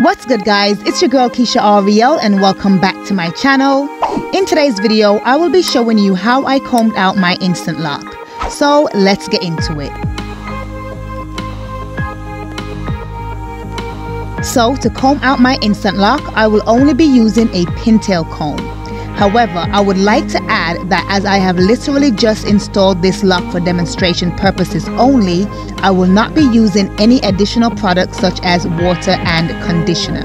What's good guys, it's your girl Kiesha Arielle and welcome back to my channel. In today's video, I will be showing you how I combed out my instant loc. So let's get into it. So to comb out my instant loc, I will only be using a pintail comb. However, I would like to add that as I have literally just installed this loc for demonstration purposes only, I will not be using any additional products such as water and conditioner.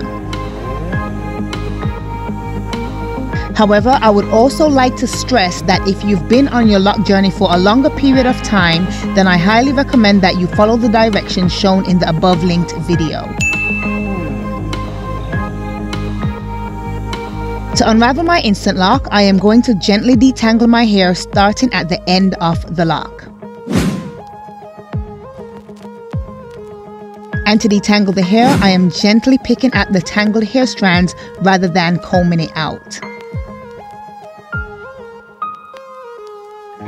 However, I would also like to stress that if you've been on your loc journey for a longer period of time, then I highly recommend that you follow the directions shown in the above linked video. To unravel my instant loc, I am going to gently detangle my hair starting at the end of the loc. And to detangle the hair, I am gently picking at the tangled hair strands rather than combing it out.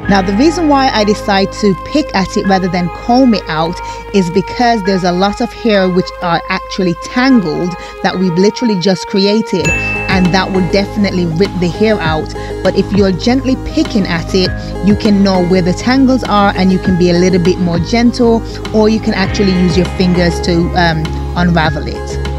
Now, the reason why I decide to pick at it rather than comb it out is because there's a lot of hair which are actually tangled that we've literally just created and that will definitely rip the hair out. But if you're gently picking at it, you can know where the tangles are and you can be a little bit more gentle or you can actually use your fingers to um, unravel it.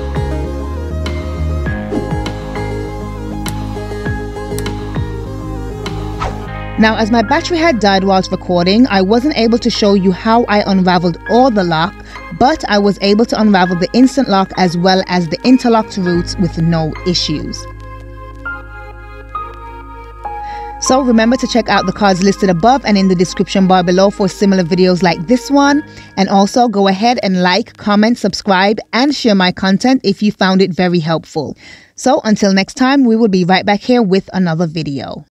Now, as my battery had died whilst recording, I wasn't able to show you how I unraveled all the loc, but I was able to unravel the instant loc as well as the interlocked roots with no issues. So remember to check out the cards listed above and in the description bar below for similar videos like this one. And also go ahead and like, comment, subscribe, and share my content if you found it very helpful. So until next time, we will be right back here with another video.